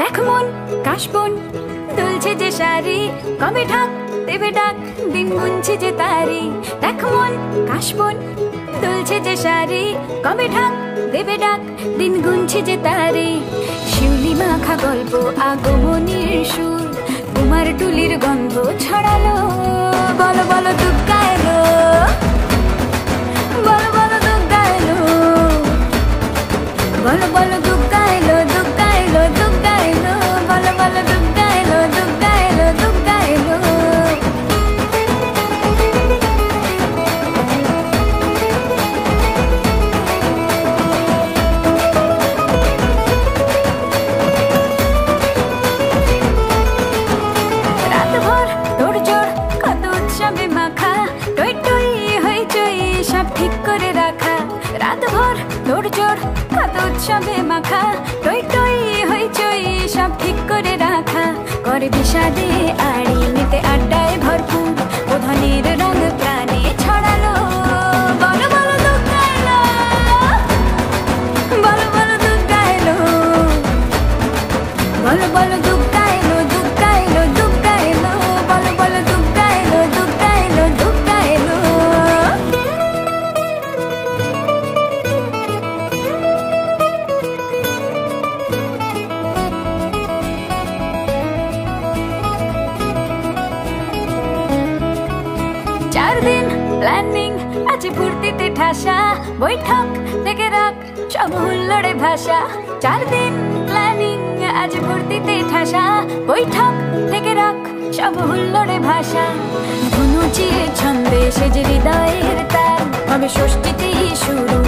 দেখ মন কাশবন দুলছে যে শাড়ি, কবে ঢাক দেবে ডাক? দিন গুনছে যে তারি। দেখ মন কাশবন দুলছে যে শাড়ি, কবে ঢাক দেবে ডাক? দিন গুনছে যে তারি। শিউলি মাখা গল্প, আগমনীর সুর। কুমার টুলির গন্ধ ছড়ালো। বলো বলো দুগ্গা এলো বলো বলো দুগ্গা এলো বলো বলো দুগ্গা বলো দুগ্গা এলো দুগ্গা এলো দুগ্গা এলো রাতভর হইচই সব ঠিক করে রাখা রাতভর তোর জোর কত উৎসবে মাখা টই রাখা বিষাদে আড়ি নিতে আড্ডায় ভরপুর প্রধানের রঙ প্রাণে ছড়ালো বলো বলো দুঃখ গাইলো বলো বলো দুঃখ গাইলো বলো বলো দুগ্গা চার দিন প্ল্যানিং আছে ফুর্তিতে ঠাসা, বৈঠক থেকে রাখ সব হুল্লোড়ে ভাষা চার দিন প্ল্যানিং আজ ফুর্তিতে ঠাসা, বৈঠক থেকে রাখ সব হুল্লোড়ে ভাষা ধুনুচিয়ে ছন্দে সেজে হৃদয়ের তার হবে ষষ্ঠীতেই শুরু